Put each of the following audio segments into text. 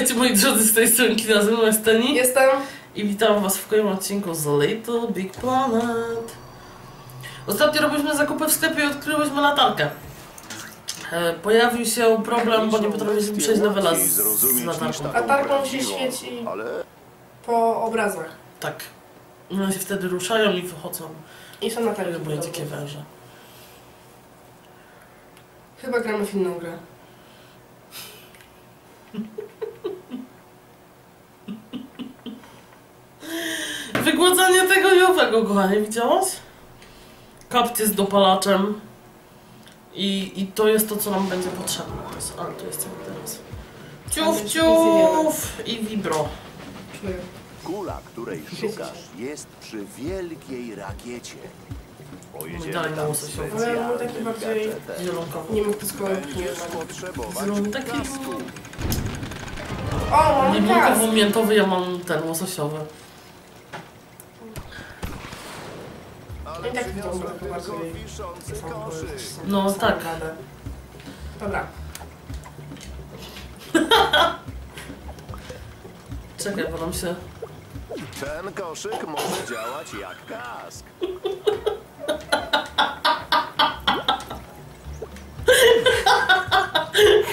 Witajcie moi drodzy z tej strony Kina Steni Jestem. i witam was w kolejnym odcinku z Little Big Planet. Ostatnio robiliśmy zakupy w sklepie i odkryłyśmy latarkę. E, pojawił się problem, bo nie potrafiliśmy przejść levela z, z latarką. Latarką się świeci po obrazach. Tak. One się wtedy ruszają i wychodzą. I są na telewizji. moje dzikie węże. Chyba gramy w inną grę. Wygładzanie tego i owego, kochanie, widziałaś? Kapt jest dopalaczem. I, I to jest to, co nam będzie potrzebne. To jest, ale to jest teraz. Ciuf, ciuf i vibro. Kula, której szukasz, jest przy wielkiej rakiecie. Pojedziemy Dalej tam łososiowy. Ale specjalnym był taki bardziej-. Zielonkowy. Nie mógł. Będziesz potrzebować Zielony taki... kasku. O, Nie mamy kask. był miętowy, ja mam ten łososiowy. Ale I tak są- No tak. Dobra. Czekaj, bo nam się... Ten koszyk może działać jak kask.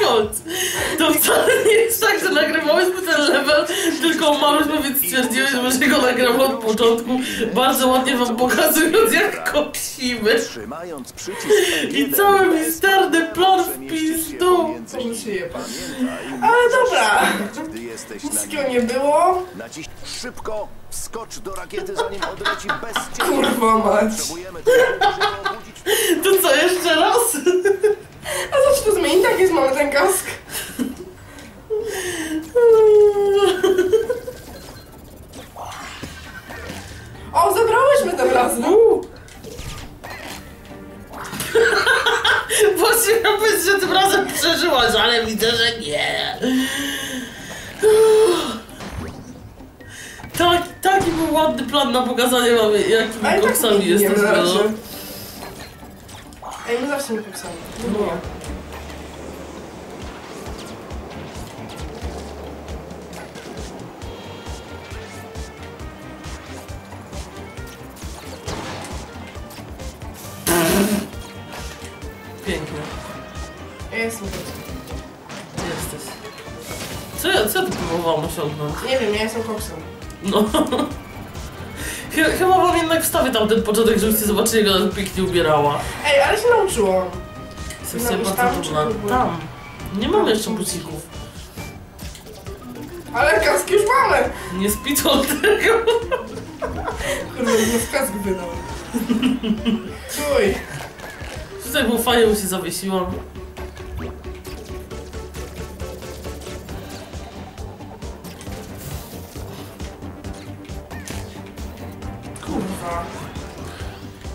Chodź. To wcale nie jest tak, że nagrywałyśmy ten level, tylko umarłyśmy, więc stwierdziłyśmy, że go nagramy od początku. Bardzo ładnie wam pokazując, jak L1, I cały misterny plan w pizdu. Ale dobra. nim. nie było. Szybko, wskocz do rakiety, zanim odleci bez ciebie. Kurwa mać. To co, jeszcze raz? A co ci to zmieni? Tak jest, mamy ten kask. O, zabrałyśmy ten razem. Właściwie być, że tym razem przeżyłaś, ale widzę, że nie. Tak, taki był ładny plan na pokazanie mamy, jakimi tak koksami nie jesteśmy. Na razie. No. Ej, my zawsze nie popisamy. No. Nie. Pięknie. Ja jestem koksem. Gdzie jesteś? Co, ja- co ja tu próbowałam osiągnąć? Nie wiem, ja jestem koksem. No. Ch- Chyba wam jednak wstawię tam ten początek, żebyście zobaczyli, jak ona pięknie ubierała. Ej, ale się nauczyłam. Już bardzo tam, były? Tam. Nie mamy jeszcze bucików. Ale kask już mamy! Nie spito od tego. Kurde, mnie w kask wydał. Czuj. Tutaj było fajnie, bo się zawiesiłam.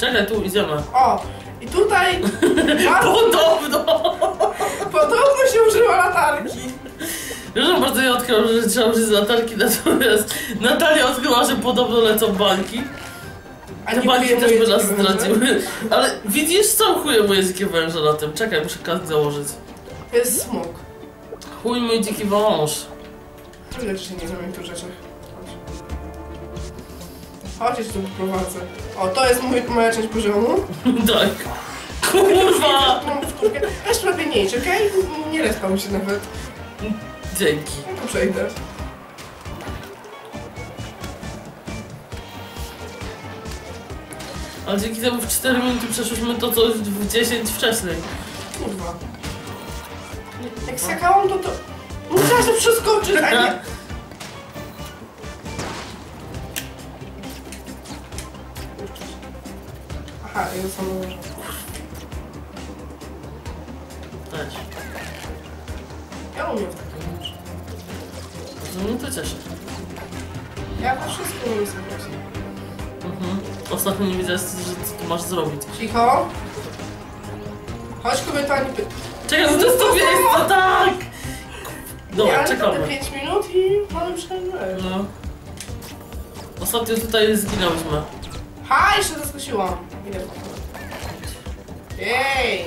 Czekaj, tu idziemy. O! I tutaj Podobno! podobno się używa latarki. Już bardzo ja odkryłam, że trzeba użyć latarki, natomiast Natalia odkryła, że podobno lecą bańki. A Te bańki też by nas zdradziły. Ale widzisz, co chuje moje dzikie węże na tym. Czekaj, muszę kask założyć. To jest smok. Chuj mój dziki wąż. Tyle, że się nie znam tych rzeczy. Chodź. Tu prowadzę. O, to jest mój, moja część poziomu. tak. Kurwa! Weź lepiej nie idź, okej? Nie respam się nawet. Dzięki. Ja to przejdę. Ale dzięki temu w 4 minuty przeszłyśmy to, co w 10 wcześniej. Kurwa. Jak skakałam, to to... Musiałam się przeskoczyć, a nie... Aha, ja sam ułożę. Też. Ja umiem w takim rzeczy. No mnie to cieszy. Ja we wszystkim umiem sobie. Mhm. Ostatnio nie wiedziałeś, co, że- co tu masz zrobić. Cicho. Chodź kobieta, nie py... Czekaj, no to jest to miejsce, tak! Dobra, ja czekamy. 5 minut i mamy przerwę. No. Ostatnio tutaj zginęłyśmy. Ha, jeszcze zaskosiłam. Jej!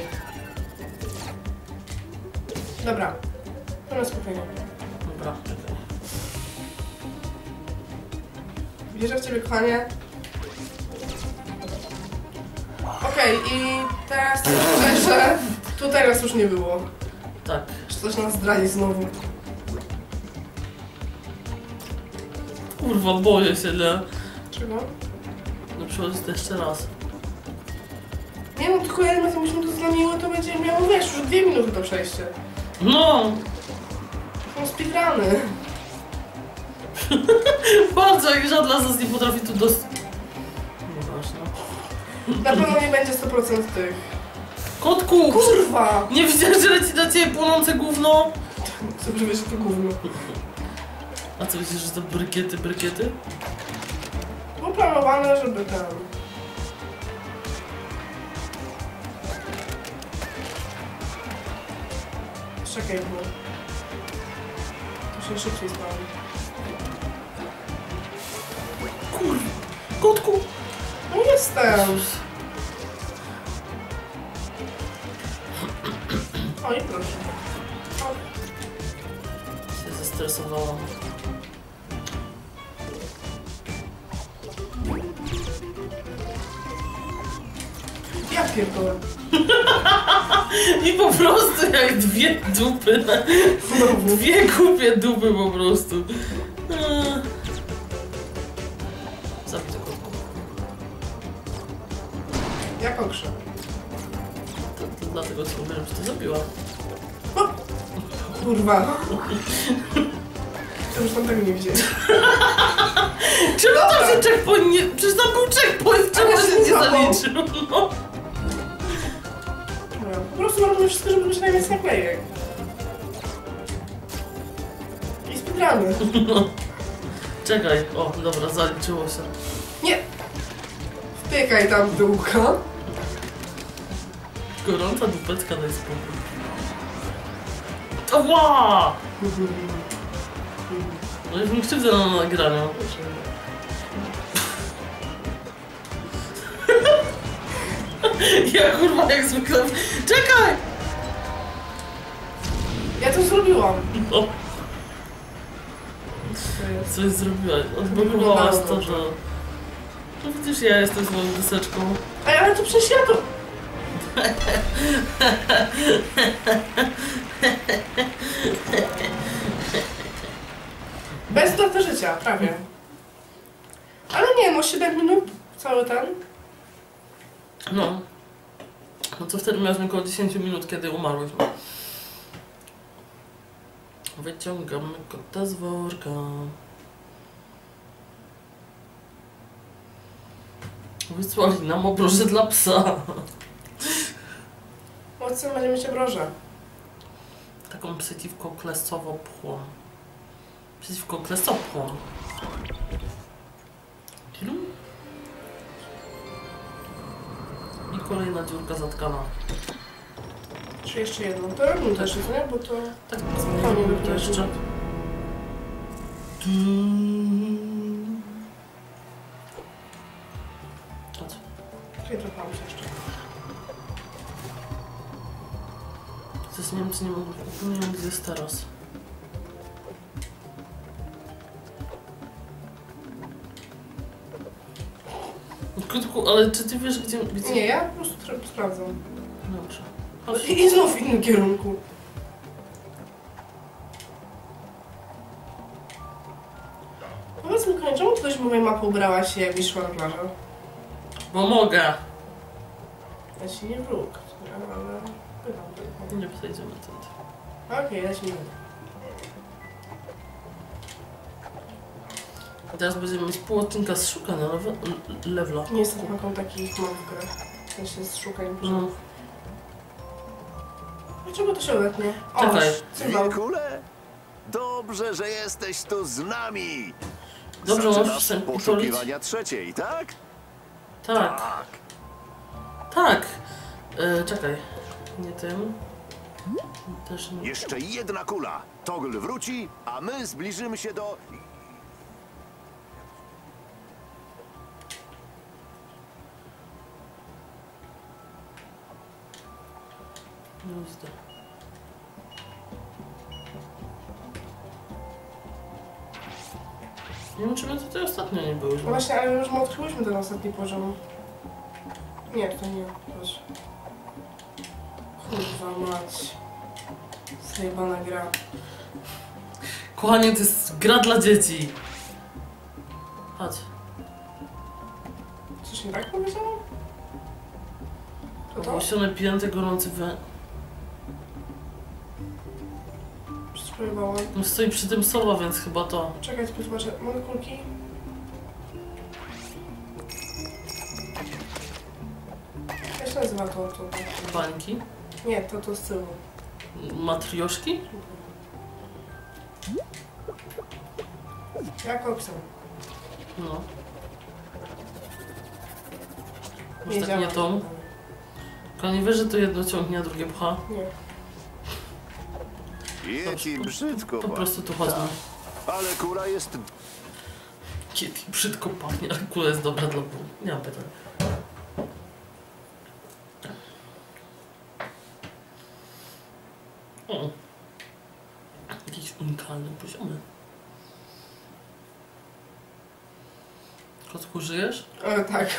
Dobra. To na spokojnie. Dobra. Wierzę w ciebie, kochanie. Okej, i teraz szczerze, tutaj nas już nie było. Tak. Czy coś nas zdradzi znowu? Kurwa, boję się, nie? Czego? No przychodzi jeszcze raz. Nie no, tylko jak myśmy to znamiły, to będzie miało, wiesz, już dwie minuty to przejście. No! Są speedruny. Bardzo, jak żadna z nas nie potrafi tu dos... Nieważne. Na pewno nie będzie 100% tych. Kotku! Kurwa! Nie widziałeś, że leci na ciebie płonące gówno? Dobrze wiesz, że to gówno. A co myślisz, że to brykiety, brykiety? Było planowane, żeby tam... Czekaj, bo... To się szybciej spali. Kur... Kotku! No jestem! O i proszę. O, się zestresowałam. Pierdolę. I po prostu jak dwie dupy na... Znowu. Dwie głupie dupy po prostu. Zabij to kotku. Jak okrze. To, to dlatego ci mówię, że to zabiła. Kurwa. To już tam tego nie widziałem. Czemu Dobra. tam się checkpoint nie... Przecież tam był checkpoint, czemu się nie zaliczył? No. Prostu robimy wszystko, żeby być najwięcej naklejek. I speedruny. Czekaj, o dobra, zaliczyło się. Nie! Wtykaj tam dółka. Gorąca dupeczka daj spokój. Ała! No już mi krzywdę na nagraniu. Ja kurwa jak zwykle... Czekaj! Ja to zrobiłam. No, coś zrobiłaś. Odblokowałaś to, że... No widzisz, ja jestem złą deseczką. Ej, ale to przecież ja to... Bez straty życia, prawie. Ale nie, no 7 minut, cały ten. No. No co wtedy miałeś około 10 minut, kiedy umarłyśmy. Wyciągamy kota z worka. Wysłali nam obroże dla psa. Mocno będziemy mieć obroże. Taką przeciwko klesowopchłom. Przeciwko klesopchłom. Kolejna dziurka zatkana. Czy jeszcze jedną? To robimy też, nie? Bo to... Tak, nie zmienimy to jeszcze. Chodź. Przytrafałam się jeszcze. Coś nie wiem, czy nie mogę. Nie wiem, gdzie jest teraz. Krótku, ale czy ty wiesz, gdzie... gdzie... Nie, ja po prostu tra- sprawdzam. Dobrze. Chodź. I znów w innym kierunku. Powiedz mi, kochanie, czemu ktoś mówi mapę ubrała się, jak wyszła na plażę? Bo mogę. Ja ci nie wróg, nie? ale pytam tylko. Nie przejdziemy tędy. Okej, lecimy. A teraz będziemy mieć pół odcinka z szukania lewe, lewla. Niestety taką takich mam w grę. W sensie z szukaniem No. no. Dlaczego to się odetnie? Czekaj. Dobrze, że jesteś tu z nami. Dobrze, możesz sobie poszukiwania trzeciej, tak? Tak, tak. E, czekaj. Nie tym. Też nie. Jeszcze jedna kula. Togl wróci, a my zbliżymy się do... Nie widzę. Nie wiem, czy my tutaj ostatnio nie byłyśmy. No właśnie, ale już my odkryłyśmy ten ostatni poziom. Nie, to nie. Proszę. Kurwa mać. Zajebana gra. Kochanie, to jest gra dla dzieci. Chodź. Coś nie tak powiedziałam? To to? Ogłoszone pięty gorący we... No stoi przy tym sowa, więc chyba to. Czekaj, zobaczę. Mogę kulki? Jak się nazywa to? to, to? Bańki. Nie, to to z tyłu. Matrioszki? Jak opisał? No. Może tak nie tą? Tylko nie wiesz, że to jedno ciągnie, a drugie pcha. Nie. Yeti brzydko Po prostu tu chodźmy. Ale kula jest Kiedy brzydko pachnie, ale kula jest dobra dla ból. Nie mam pytań. O. Jakiś unikalny poziomy. Kotku, żyjesz? E, tak.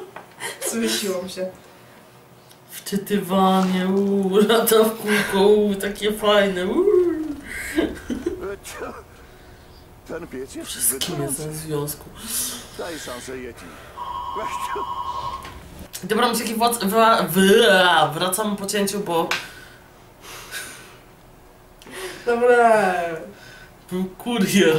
Zwysiłam się. Wczytywanie, uuu, lata w kółko, uuu, takie fajne, uuu. Ten piec jest Przez zbyt kim jest gorący. ten związku? Daj szansę Yeti. Dobra, taki wrac- wra- wra- wracam po cięciu, bo Dobra. był kurier.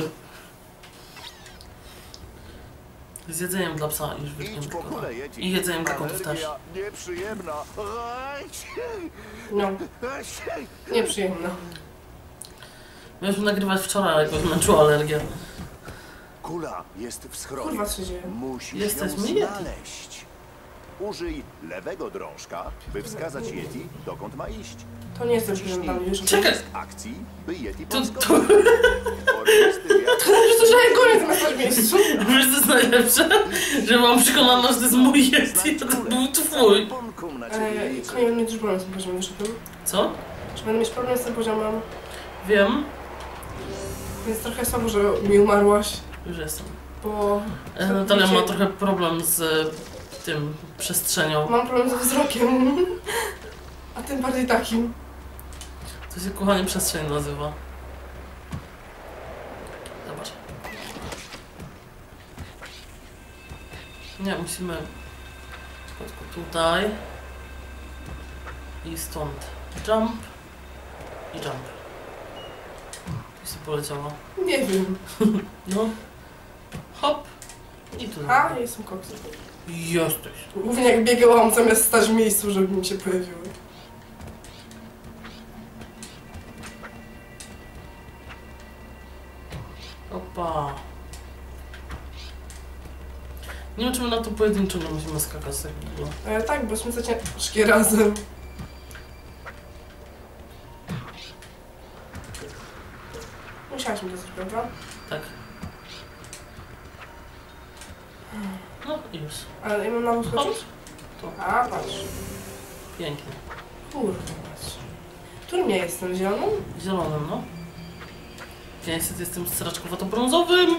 Z jedzeniem dla psa Idź po kulę kota. Yeti. I jedzeniem dla kotów też. Alergia nieprzyjemna. Aj, No, aj, nieprzyjemne. Mieliśmy nagrywać wczoraj, ale go zmęczyła alergia. Kula jest w schronie. Kurwa, co się dzieje? Musisz Jesteśmy ją Yeti. znaleźć. Użyj lewego drążka, by wskazać Yeti, dokąd ma iść. To nie jest dla mnie, że... Czekaj. akcji, Yeti To, to, jak Przecież to koniec na swoim miejscu. wiesz co jest najlepsze? Że mam przekonane, że to jest mój Yeti, to był twój. Eee, konie będę mieć już problem z tym poziomem, wiesz o tym? Co? Że będę mieć problem z tym poziomem, Wiem. więc trochę słabo, że mi umarłaś, Już jestem. bo E, Natalia ma trochę problem z e, tym przestrzenią. mam problem ze wzrokiem. A tym bardziej takim. To się kochanie przestrzeń nazywa. Zobacz. Nie, musimy tutaj i stąd. Jump i jump. Tu się poleciała. Nie wiem. No. Hop. I tu. A, jestem koksem. Jesteś. Głównie jak biegałam zamiast stać w miejscu, żeby mi się pojawiły. Opa. Nie wiem, czy my na to pojedynczo nie musimy skakać tak długo. E, tak, bo jsme ciężkie razem. Musiałaś mi to zrobić, prawda? Tak. No i już. Ale ja mam na to Hop. skoczyć? Tu. A, patrz. Pięknie. Kurwa, patrz. Którym ja jestem? Zieloną? Zielonym, no. Ja niestety jestem straczkowato-brązowym.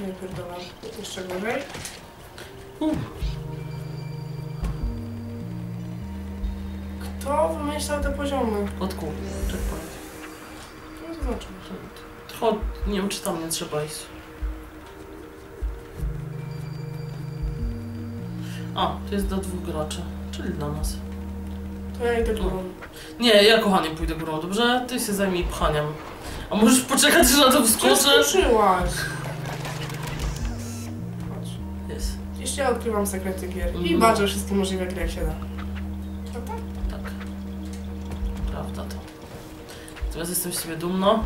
Nie pierdolę. Jeszcze gorzej. Uh. Kto wymyślał te poziomy? Kotku, checkpoint. Co to znaczy? Chodź, nie wiem, czy tam nie trzeba iść. A, to jest do dwóch graczy, czyli dla nas. Ja idę górą. Nie, ja kochanie pójdę górą, dobrze? Ty się zajmij pchaniem. A możesz poczekać, że na to wskoczę? Przeskoczyłaś. Jest, Jeszcze ja odkrywam sekrety gier. I Mhm. baczę wszystkie możliwe gry, jak się da. No tak? tak. Prawda to. Teraz jestem z siebie dumna.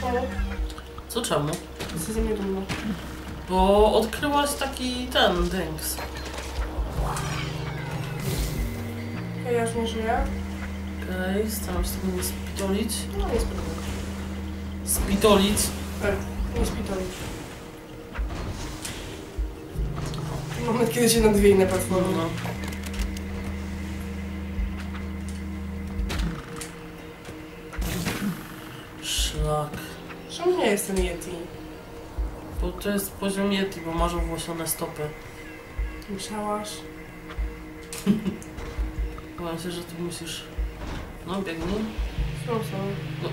Czemu? Co czemu? Jesteś ze mnie dumna. Bo odkryłaś taki ten. Okej, ja już nie żyję. Okej, staram się tego nie spitolić. No nie spróbuj. Spitolić. Tak, nie spitolić. Moment, kiedy się na dwie inne platformy. No. Szlak. Czemu nie jest ten Yeti? Bo to jest poziom Yeti, bo masz owłosione stopy. Myślałaś? Powiem się, że tu musisz... No, biegnij. Są, są. No.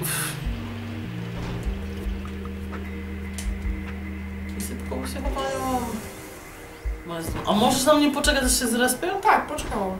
I Szybko się chowają. A możesz na mnie poczekać, aż się zrespię? No tak, poczekałam.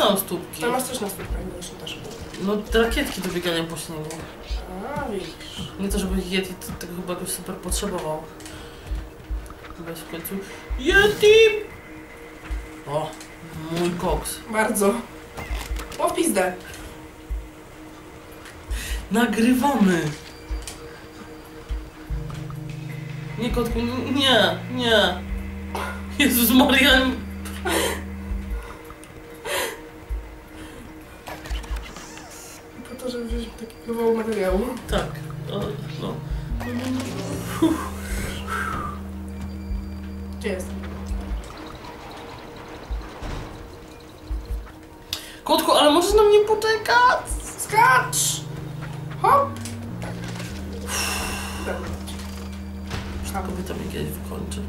Są stópki. Tam masz też na stópkach, zresztą też. No, te rakietki do biegania po śniegu. A, widzisz. Nie to, żeby Yeti to, tego chyba jakoś super potrzebował. Weź w końcu. Yeti! O, mój koks. Bardzo. O, w pizdę. Nagrywamy! Nie, kotku, nie, nie. Jezus Maria. Kawał materiału. Tak, o, no. Gdzie jestem? Kotku, ale możesz na mnie poczekać? Skacz! Hop! Dobra. Ta kobieta mnie kiedyś wykończy.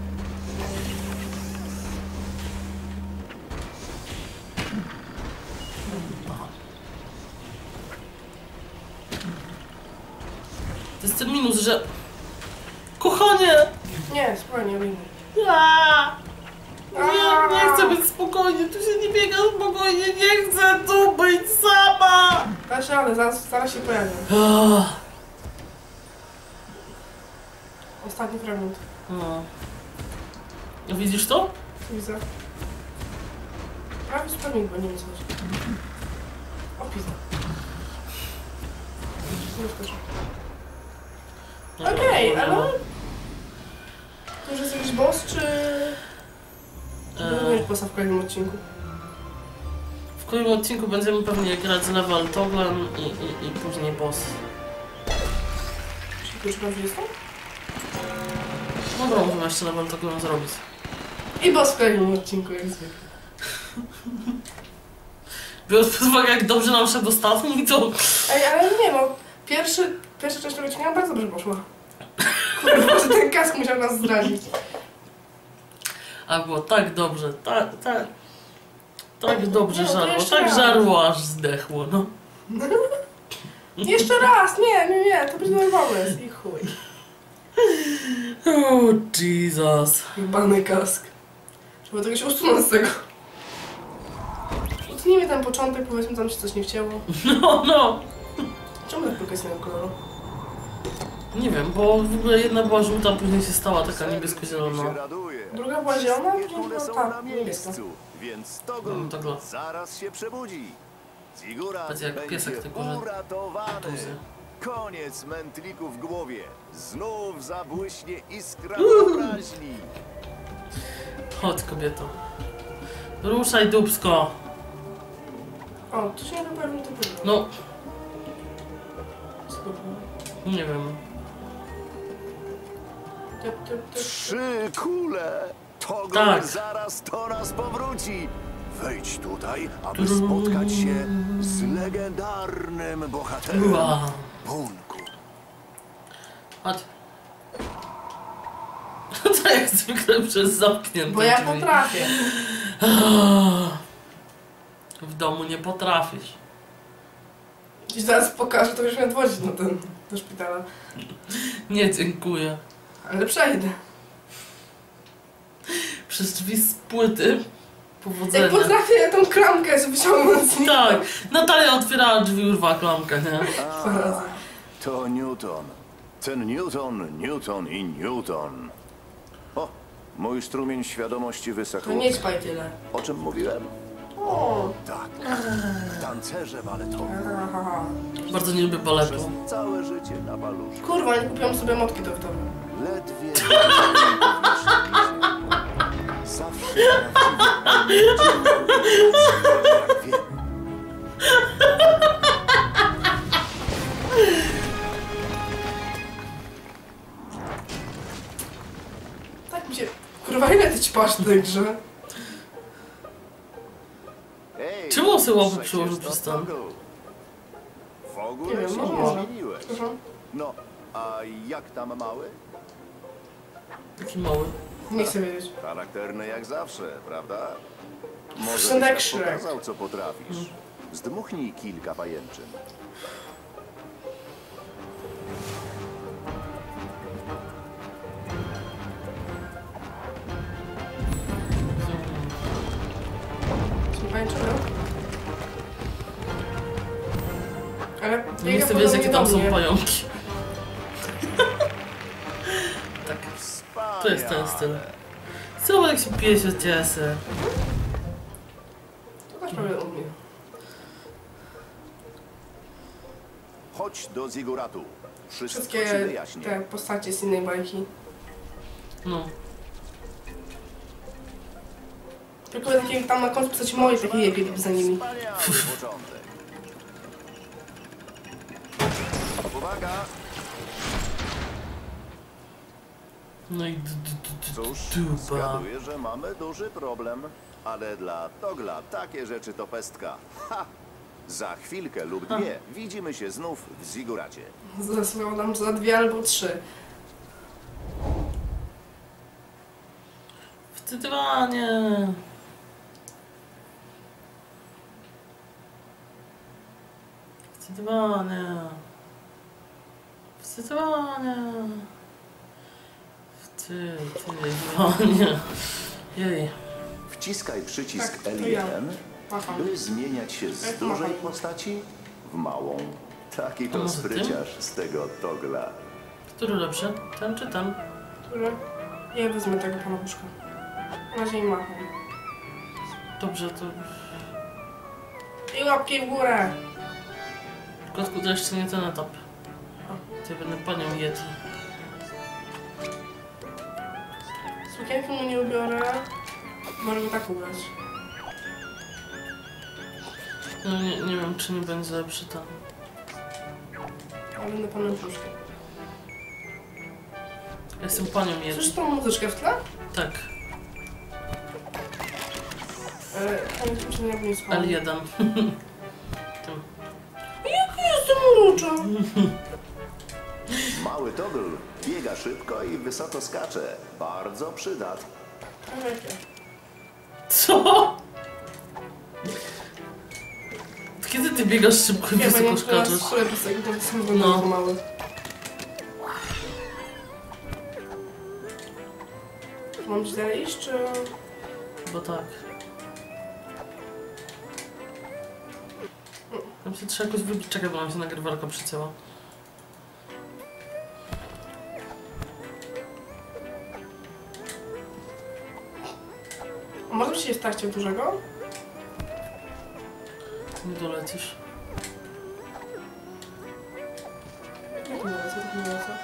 To jest ten minus, że... Kochanie! Nie, spokojnie, wyjmę. Aaa! Nie, nie chcę być spokojnie, tu się nie biega spokojnie, nie chcę tu być sama! Dasz radę, zaraz, zaraz się pojawię. Ah, Ostatni fragment. No. Widzisz to? Widzę. Prawie spełnik, bo nie chodzi. O, pizda. Okej, ale... To już jest jakiś boss, czy... Czy będę E, mieć bossa w kolejnym odcinku? W kolejnym odcinku będziemy pewnie grać z level toglem i, i, i później boss. Czy już prawie jestem? Dobra, możemy jeszcze level toglem zrobić. I boss w kolejnym odcinku, jak zwykle. Biorąc pod uwagę, jak dobrze nam szedł ostatni, to... Ej, ale nie no, pierwszy, pierwsza część tego odcinka bardzo dobrze poszła. Kurwa, że ten kask musiał nas zdradzić. A było tak dobrze, tak, tak... Tak dobrze Nie, no żarło, tak raz. żarło, aż zdechło, no. Jeszcze raz, nie, nie, nie, to będzie dobry pomysł. I chuj. Oh, Jesus. Jebany kask. Trzeba tego się usunąć z tego. Utnijmy ten początek, powiedzmy tam się coś nie chciało. No, no. Czemu tak innego koloru? Nie wiem, bo w ogóle jedna była żółta, później się stała taka niebiesko-zielona. Druga była zielona, później była ta, niebieska. miejscu, więc No, Togol to go. zaraz się przebudzi. Zigura Patrz, jak piesek tylko, że tuzy. Koniec mętliku w głowie. Znów zabłyśnie iskra wyobraźni. Chodź, kobieto. Ruszaj, dubsko. O, tu się nie wypełnił to było. No, Co to było? nie wiem. Trzy kule. Togol Tak. zaraz do nas powróci. Wejdź tutaj, aby spotkać się z legendarnym bohaterem. Bunku. Chodź. To jak zwykle przez zamknięte Bo ja drzwi. potrafię. W domu nie potrafisz. Jeśli zaraz pokażę, to już mnie odwozić na ten, do szpitala. Nie, dziękuję. Ale przejdę. Przez drzwi z płyty. Powodzenia. Jak potrafię tą klamkę sobie wyciągnąć z nich. Tak, Natalia otwierała drzwi, urwała klamkę, nie? A, to Newton. Ten Newton, Newton i Newton. O, mój strumień świadomości wysechł. To nie ćpaj tyle. O czym mówiłem? O, Tak. Tancerze baletowe. aha. Bardzo nie lubię Przez baletu. całe życie na baluszku. Kurwa, nie kupiłam sobie motki do. Ledwie Zawsze. Tak mi się... Kurwa, ile ty ćpasz w tej grze? Czemu on sobie łapy przyłożył to przez? Togu. W ogóle się może nie zmieniłeś. No, a jak tam mały? Taki mały. Nie chcę wiedzieć. Charakterny jak zawsze, prawda? Może byś Shrek. pokazał, co potrafisz. Zdmuchnij kilka pajęczyn. Ale Nie biega chcę wiedzieć, jakie tam do są mnie. pająki. Jest ten styl. Zobacz jak się pije się cieszy. To też prawie u mnie. Chodź do Ziguratu. Wszystko Wszystkie te postacie z innej bajki. No. Tylko takie tam na końcu postaci moje takie jebie za nimi. Uwaga! No i Cóż, dupa. zgaduję, że mamy duży problem. Ale dla Togla takie rzeczy to pestka. Ha! Za chwilkę lub dwie widzimy się znów w Ziguracie. Zasłałem za dwie albo trzy. Wstydywanie. Wstydywanie. Wstydywanie. Wstydywanie. Jej. Wciskaj przycisk Tak, to L1, ja. Macham. by zmieniać się z Jak dużej postaci w małą. Taki A to może tym? spryciarz z tego Togla. Który lepszy? Ten czy ten? Które? Ja wezmę tego paluszka. Na razie i macham. Dobrze, to... I łapki w górę! Kotku, to jeszcze nie ten etap. To ja będę panią Yeti. Sukienki mu nie ubiorę. Może go tak ubrać. No nie, nie wiem, czy nie będzie lepszy ten. Ja będę panem. Ja Jestem panią Yeti. Słyszysz tą muzyczkę w tle? Tak, Ale pamiętam, że nie blisko. L1. tym. Jaki jestem urocza! Mały Togl biega szybko i wysoko skacze. Bardzo przydatny. Co? Kiedy ty biegasz szybko i Ja wysoko skaczesz? to są No. no. mały. Mam ci dalej iść, czy... Bo tak. Tam się trzeba jakoś wybić. Czekaj, bo nam się nagrywarka przycięła. Się w trakcie dużego? Nie dolecisz. Jak nie lecę, tak nie lecę.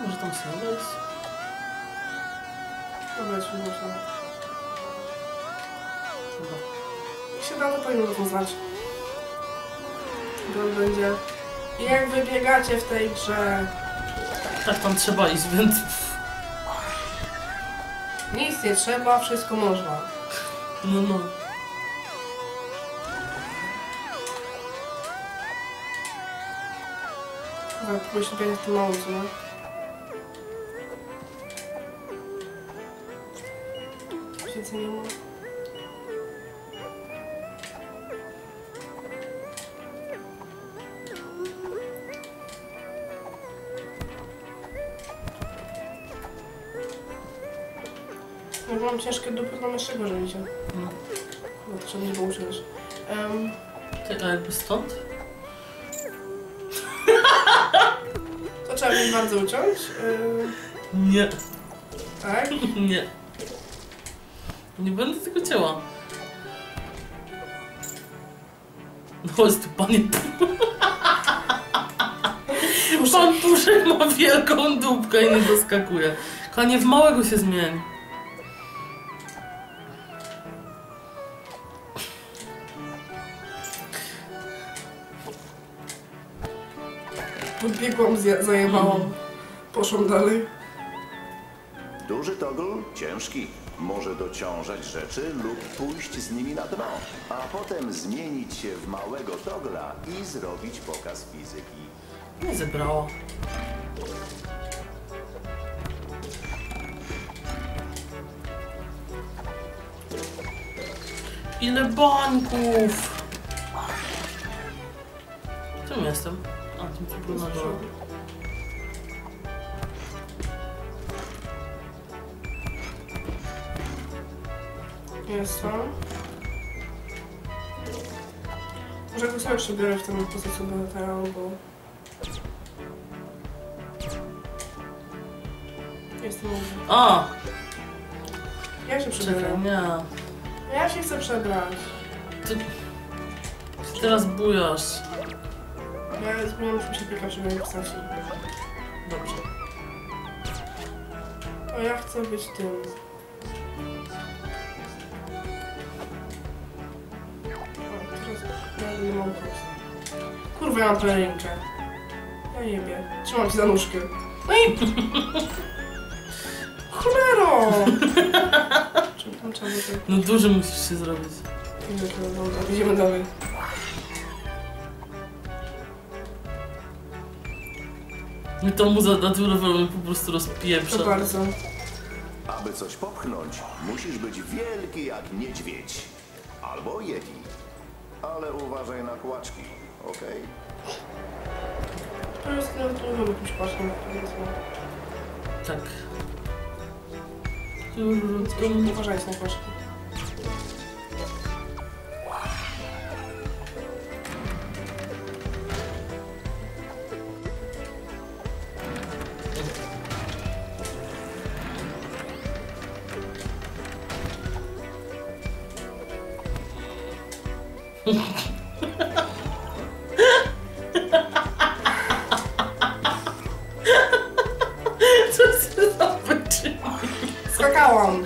Może tam się odejść? Dobra, już można. Chyba. Jak się da, to powinno rozpoznać. To będzie... Jak wybiegacie w tej grze? Tak, tam trzeba iść, więc... Nic nie trzeba, wszystko można. No, no. Chyba próbuję się biegać tym małym, co nie? Ma. Mam ciężkie dupy, mam jeszcze gorzej idzie. no. No trzeba nie było usiąść. Um, a jakby stąd? To trzeba mnie bardzo uciąć. Yy, Nie, tak. nie. Nie będę tego ciała. No chodź tu, panie. Pan Puszek ma wielką dupkę i nie doskakuje. Kochanie, w małego się zmień. Zja- zajebałam. Poszłam dalej. Duży togl ciężki. Może dociążać rzeczy lub pójść z nimi na dno, a potem zmienić się w małego togla i zrobić pokaz fizyki. Nie zebrało. Ile bańków! Czym jestem? Było na dole. Jestem. Może go sobie przebiorę w tę pozycję bohatera, bo... Jestem może. A! Ja się Czekaj, przebiorę. nie. Ja się chcę przebrać. Ty... Ty teraz bujasz. Ja zmieniam już Pikachu w mojej postaci. Dobrze. A ja chcę być tym. O, teraz ja nie mam koksa. Kurwa, ja mam pelerynkę. Ja jebie. Trzymam ci za nóżkę. No i... Cholero! Tam trzeba było No duży musisz się zrobić. tak... Idziemy dalej. My to muza naturową po prostu rozpieprza. To bardzo. Aby coś popchnąć, musisz być wielki jak niedźwiedź. Albo yeti. Ale uważaj na kłaczki, okej? To jest no, to lubię jakimś paczkiem, powiedzmy. Tak. Uważajcie na paczki. Skakałam!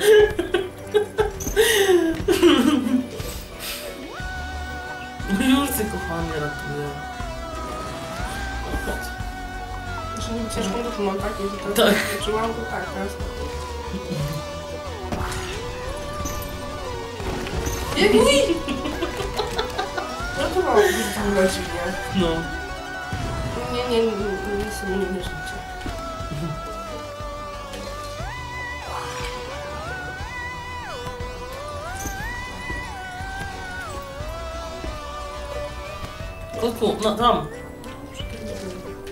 Już cię kochanie ratuję. Chodź. Znaczy niby ciężką duszę mam, tak? I to Tak. Czułam to tak, teraz. Biegnij! Żartowałam, że to było dziwnie. No. Nie, nie, nie, nie, nie sobie nie myślicie. Kotku, no tam.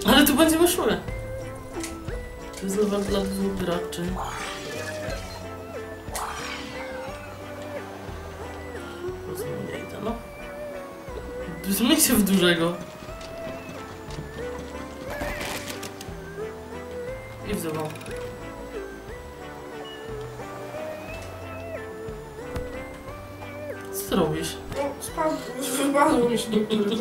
Ale tu będziemy szły. To jest level dla dwóch graczy. No. Zmień się w dużego. I w drugą. Co ty robisz? Spadł, wypadło mi się do góry,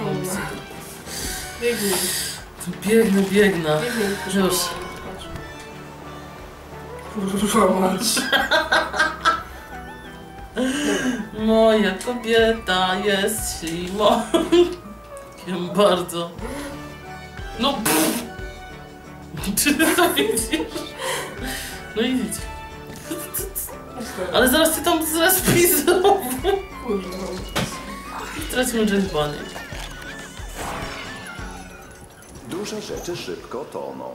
mi się. Biegnij, Biegnę, biegnę. biegnij. Już. Kurwa mać. Moja kobieta jest. Wiem bardzo. No pff. Czy ty to widzisz? No i idź. Ale zaraz cię tam zrespi znowu. Kurwa. Tracimy James Bunny. Duże rzeczy szybko toną.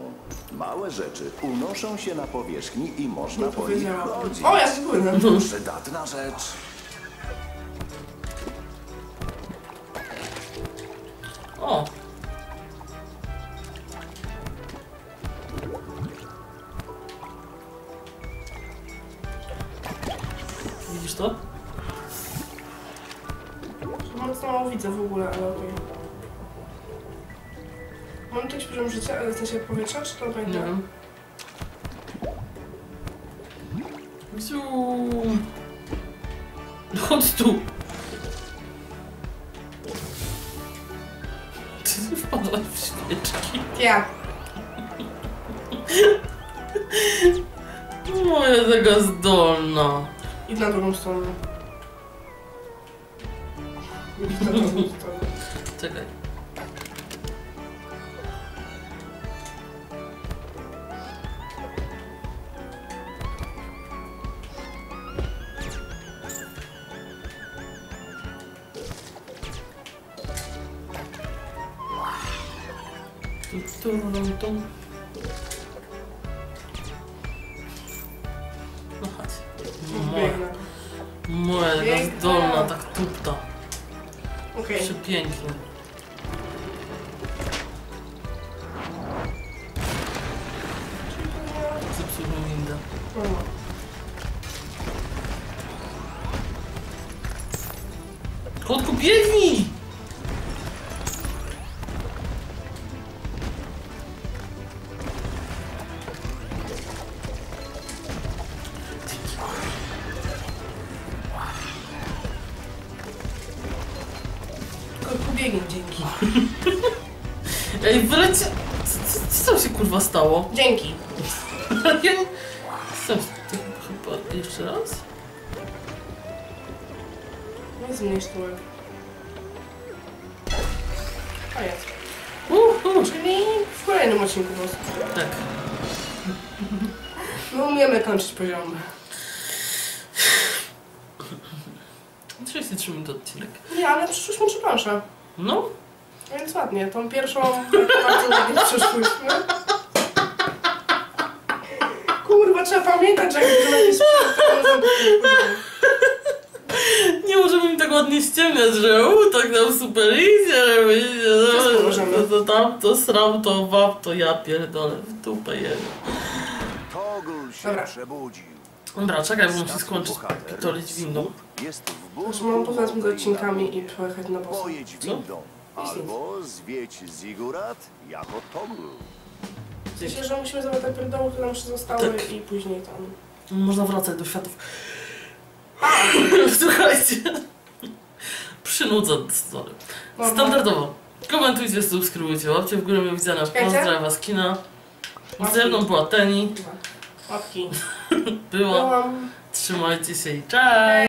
Małe rzeczy unoszą się na powierzchni i można po nich chodzić. O, ja spłynę. Przydatna rzecz. To? mocno mało widzę w ogóle, ale okej. Mam jakiś poziom życia, ale w sensie powietrza, czy to Nie będzie? wiem. Ziu. Chodź tu. Ty wpadłaś w świeczki. Ja. Moja taka zdolna. Idź na drugą stronę. Idź na drugą stronę. Czekaj. Tu, tu, tu, tu. No chodź. Zdolna, tak tupta. Okej. Przepięknie. Poziomy. 33 minut odcinek. Nie, ale przyszłyśmy trzy plansze. No, Więc ładnie. Tą pierwszą tak bardzo ładnie przeszłyśmy. Kurwa, trzeba pamiętać, że jak jakieś nie możemy mi tak ładnie ściemniać, że u, tak nam super idzie, że to, to tam, to sram, to wap, to ja pierdolę, w dupę jedę. Się Dobra. przebudził. Dobra, czekaj, bo musi Statki skończyć pitolić windą. Jest burzu. mam powiedzmy z odcinkami i pojechać na bossa. Pojedź Co? windą. Albo zwiedź Zigurat jako Togl. Myślę, że musimy zrobić te pierdoły, które nam jeszcze zostały Tak. i później tam... Można wracać do światów. Słuchajcie. Przynudzę sorry. Dobra. Standardowo. Komentujcie, subskrybujcie, łapcie w górę, miłe widzenia. Czekajcie. Pozdrawiam was kina. Łapki. Ze mną była Teni. Łapki. Byłam. Trzymajcie się i cześć!